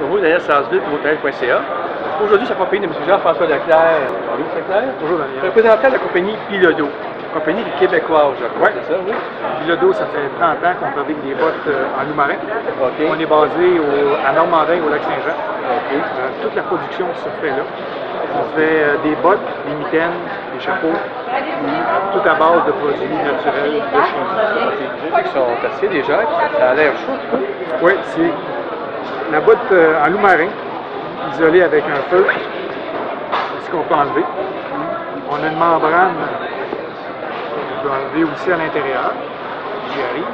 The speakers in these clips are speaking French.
Bonjour, Daniel Sarsville pour hôtel.ca. Aujourd'hui, c'est accompagné de M. Jean-François Leclerc. Bonjour, M. Leclerc. Bonjour Daniel. Représentant de la compagnie Bilodo. Compagnie québécoise, je crois. Ouais. C'est ça, oui? Bilodo, ça fait 30 ans qu'on fabrique des bottes euh, en loup-marin. OK. On est basé au- à Normandin, au lac Saint-Jean. OK. Euh, toute la production se fait là. On fait euh, des bottes, des mitaines, des chapeaux, tout à base de produits naturels de chez nous. Sont assez déjà. Ça a l'air chaud, ça. Oui, c'est la botte euh, en loup-marin, isolée avec un feu, ce qu'on peut enlever? On a une membrane qu'on peut enlever aussi à l'intérieur. J'y arrive.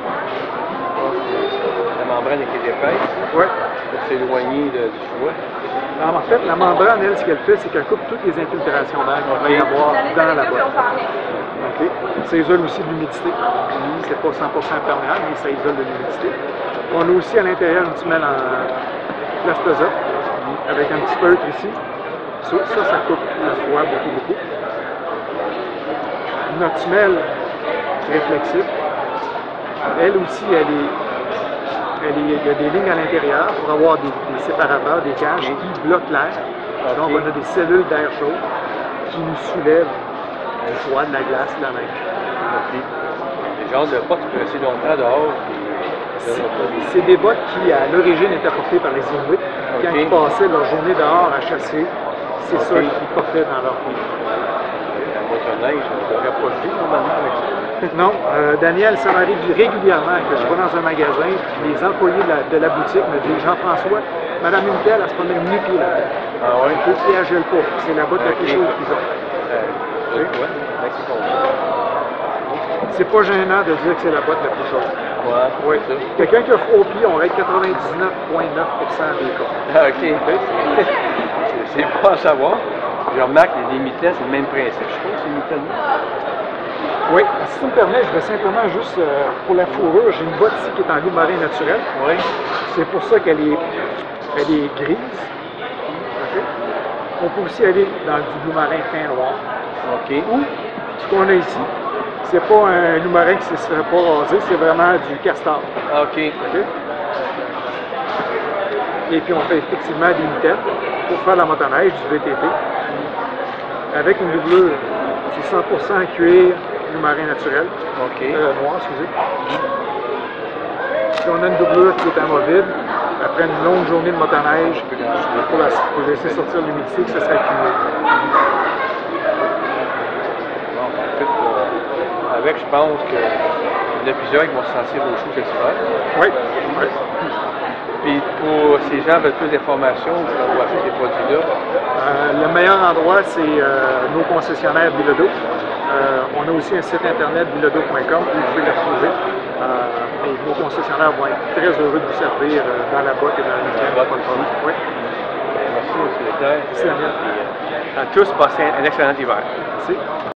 La membrane est épaisse Ouais. pour s'éloigner du choix. Alors, en fait, la membrane, elle, ce qu'elle fait, c'est qu'elle coupe toutes les infiltrations d'air qu'il va y avoir dans la botte. Ça isole aussi de l'humidité. C'est pas 100% imperméable, mais ça isole de l'humidité. On a aussi à l'intérieur une semelle en plastozote avec un petit feutre ici. Ça, ça, ça coupe le froid beaucoup, beaucoup. Notre semelle réflexive, elle aussi, elle est, elle est- il y a des lignes à l'intérieur pour avoir des, des séparateurs, des cages qui bloquent l'air. Donc, on a des cellules d'air chaud qui nous soulèvent du froid, de la glace, la neige. OK. Les genres de portes qui rester longtemps dehors. C'est c'est des bottes qui, à l'origine, étaient portées par les Inuits. Quand ils passaient leur journée dehors à chasser, c'est ça qu'ils portaient dans leur pays. La motoneige, on ne devrait pas vivre normalement avec ça. Non, euh, Daniel, ça m'arrive régulièrement que je vais dans un magasin, les employés de la, de la boutique me disent Jean-François, Madame Unitel, elle se promène nu-pied là Ah ouais? Deux pieds, elle gèle pas. C'est la botte la plus chaude qu'ils ont. Ouais, ouais, c'est pas gênant de dire que c'est la botte la plus chaude. Ouais, Oui. Quelqu'un qui a froid au pied, on règle 99,9% des cas. Ah, OK. C'est- pas à savoir. Je remarque que les mitaines, c'est le même principe. Je trouve, c'est une mitaine. Oui, si tu me permets, je vais simplement juste, euh, pour la fourrure, j'ai une botte ici qui est en loup marin naturel. Oui. C'est pour ça qu'elle est, elle est grise. On peut aussi aller dans du loup marin fin noir. OK. Ou, ce qu'on a ici, c'est pas un loup marin qui ne se serait pas rasé, c'est vraiment du castor. OK. OK? Et puis on fait effectivement des mitaines pour faire la motoneige du VTT avec une doublure. C'est 100% cuir marin naturel. OK. Euh, noir, excusez. Puis on a une doublure qui est amovible. Après une longue journée de motoneige, pour, la- pour laisser sortir l'humidité, que ça serait accumulé. Je pense que il y en a plusieurs qui vont se sentir au chaud cet hiver. Oui, oui. Puis pour ces gens veulent plus d'informations, on va acheter ces produits-là. Euh, le meilleur endroit, c'est euh, nos concessionnaires Bilodo. Euh, on a aussi un site internet bilodo.com où vous pouvez les retrouver. Et nos concessionnaires vont être très heureux de vous servir dans la boîte et dans le problème. Oui. Merci, M. Leclerc. Merci, euh, à tous, passez un excellent hiver. Merci.